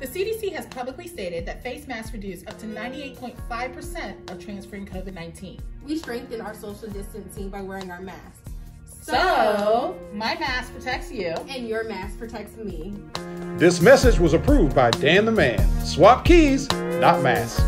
The CDC has publicly stated that face masks reduce up to 98.5% of transferring COVID 19. We strengthen our social distancing by wearing our masks. So, my mask protects you, and your mask protects me. This message was approved by Dan the Man. Swap keys, not masks.